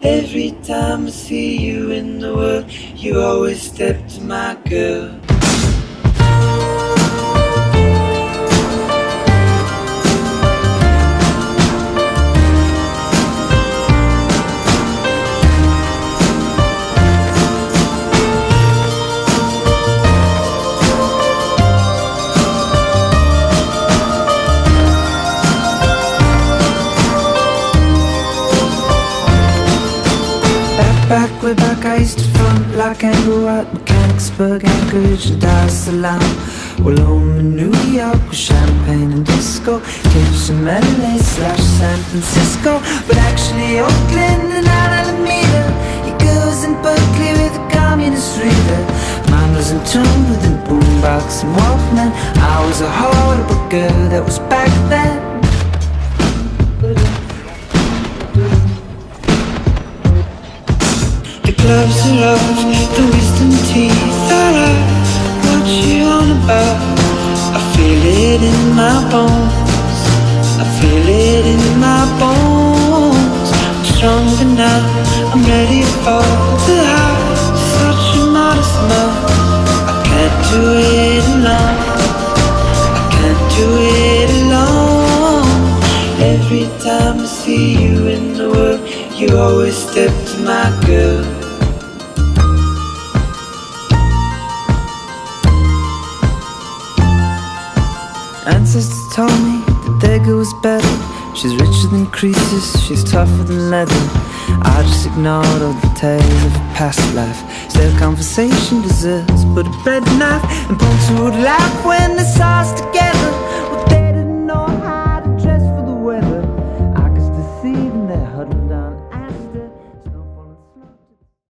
Every time I see you in the world, you always step to my girl. Back, way back, I used to front like Anglo at Mechanicsburg, Anchorage, and Dar es Salaam. Well, home in New York with champagne and disco, tips in LA slash San Francisco, but actually Oakland and Alameda. Your girls in Berkeley with a communist reader. Mine was in tune with the boombox and Walkman. I was a horrible girl that was back then. Gloves are off, the wisdom teeth are out. What you on about? I feel it in my bones. I feel it in my bones. I'm stronger now. I'm ready for the high. Such a modest mouth. I can't do it alone. I can't do it alone. Every time I see you in the world, you always step to my girl. Ancestors told me that their girl was better. She's richer than creases, she's tougher than leather. I just ignored all the tales of a past life. Still, conversation deserves but a bread knife. And punks would laugh when they saw us together. Well, they didn't know how to dress for the weather. I guess deceiving their huddled